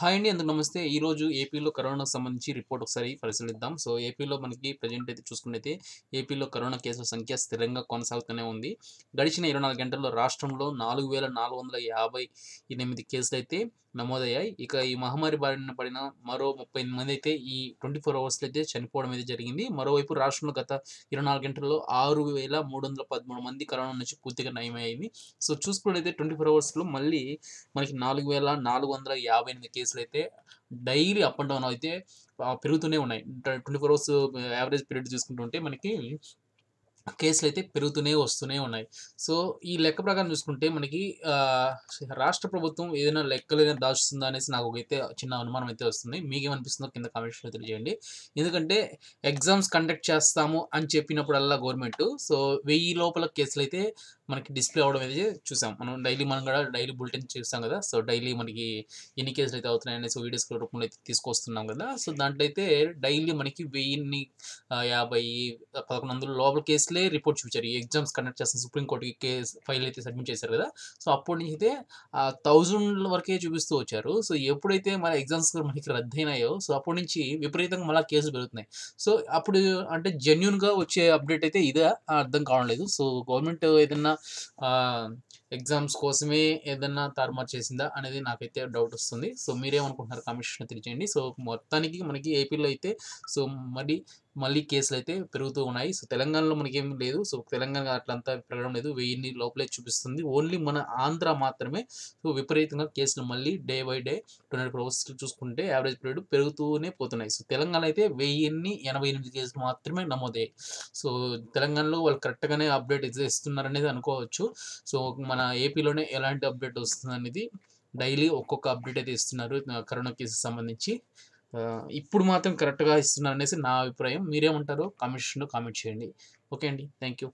Hi అండి అందుకు నమస్తే. ఈరోజు ఏపీలో కరోనాకు సంబంధించి రిపోర్ట్ ఒకసారి పరిశీలిద్దాం. సో ఏపీలో మనకి ప్రజెంట్ అయితే చూసుకున్నైతే ఏపీలో కరోనా కేసుల సంఖ్య స్థిరంగా కొనసాగుతూనే ఉంది. గడిచిన ఇరవై నాలుగు గంటల్లో రాష్ట్రంలో నాలుగు వేల నాలుగు వందల యాభై ఎనిమిది కేసులు అయితే నమోదయ్యాయి. ఇక ఈ మహమ్మారి బారిన పడిన మరో ముప్పై మంది అయితే ఈ ట్వంటీ ఫోర్ అవర్స్లో అయితే చనిపోవడం అయితే జరిగింది. మరోవైపు రాష్ట్రంలో గత ఇరవై నాలుగు గంటల్లో ఆరు వేల మూడు వందల పదమూడు మంది కరోనా నుంచి పూర్తిగా నయమయ్యింది సో చూసుకున్నట్లయితే ట్వంటీ ఫోర్ అవర్స్లో మళ్ళీ మనకి నాలుగు వేల నాలుగు వందల యాభై ఎనిమిది కేసులు అయితే డైలీ అప్ అండ్ డౌన్ అయితే పెరుగుతూనే ఉన్నాయి. Twenty four hours average period చూసుకుంటుంటే మనకి కేసులు అయితే పెరుగుతూనే వస్తూనే ఉన్నాయి. సో ఈ లెక్క ప్రకారం చూసుకుంటే మనకి రాష్ట్ర ప్రభుత్వం ఏదైనా లెక్కలు దాచుతుందా అనేసి నాకు అయితే చిన్న అనుమానం అయితే వస్తుంది. మీకేమనిపిస్తుందో కింద కామెంట్స్లో తెలియజేయండి. ఎందుకంటే ఎగ్జామ్స్ కండక్ట్ చేస్తాము అని చెప్పినప్పుడల్లా గవర్నమెంట్ సో వెయ్యి లోపల కేసులు అయితే మనకి డిస్ప్లే అవడం అయితే చూసాం. మనం డైలీ మనం కూడా డైలీ బులెటిన్ చూస్తాం కదా సో డైలీ మనకి ఎన్ని కేసులు అయితే అవుతున్నాయి అనేసి వీడియోస్ రూపంలో అయితే తీసుకొస్తున్నాం కదా సో దాంట్లో అయితే డైలీ మనకి వెయ్యిన్ని యాభై పదకొండు వందల లోపల కేసులు రిపోర్ట్ చూపించారు. ఈ ఎగ్జామ్స్ కండక్ట్ చేసిన సుప్రీంకోర్టుకి కేసు ఫైల్ అయితే సబ్మిట్ చేశారు కదా. సో అప్పటి నుంచి అయితే థౌజండ్ వరకే చూపిస్తూ వచ్చారు. సో ఎప్పుడైతే మన ఎగ్జామ్స్ మనకి రద్దయినాయో సో అప్పటి నుంచి విపరీతంగా మళ్ళీ కేసులు పెరుగుతున్నాయి. సో అప్పుడు అంటే జెన్యున్గా వచ్చే అప్డేట్ అయితే ఇదే. అర్థం కావడం లేదు. సో గవర్నమెంట్ ఏదన్నా ఎగ్జామ్స్ కోసమే ఏదన్నా తారుమారు చేసిందా అనేది నాకైతే డౌట్ వస్తుంది. సో మీరేమనుకుంటున్నారు కమిషన్ తెలియజేయండి సో మొత్తానికి మనకి ఏపీలో అయితే సో మరి మళ్ళీ కేసులు అయితే పెరుగుతూ ఉన్నాయి. సో తెలంగాణలో మనకేం లేదు. సో తెలంగాణ అట్లంతా పెరగడం లేదు. వెయ్యిన్ని లోపలే చూపిస్తుంది. ఓన్లీ మన ఆంధ్ర మాత్రమే. సో విపరీతంగా కేసులు మళ్ళీ day by day twenty four hours చూసుకుంటే యావరేజ్ పీరియడ్ పెరుగుతూనే పోతున్నాయి. సో తెలంగాణ అయితే వెయ్యిన్ని ఎనభై ఎనిమిది కేసులు మాత్రమే నమోదయ్యాయి సో తెలంగాణలో వాళ్ళు కరెక్ట్గానే అప్డేట్ ఇస్తున్నారనేది అనుకోవచ్చు. సో మన ఏపీలోనే ఎలాంటి అప్డేట్ వస్తుంది అనేది డైలీ ఒక్కొక్క అప్డేట్ అయితే ఇస్తున్నారు. కరోనా కేసు సంబంధించి. ఇప్పుడు మాత్రం కరెక్ట్గా ఇస్తున్నారు అనేసి నా అభిప్రాయం. మీరేమంటారో కామెంట్ కామెంట్ చేయండి. ఓకే అండి. Thank you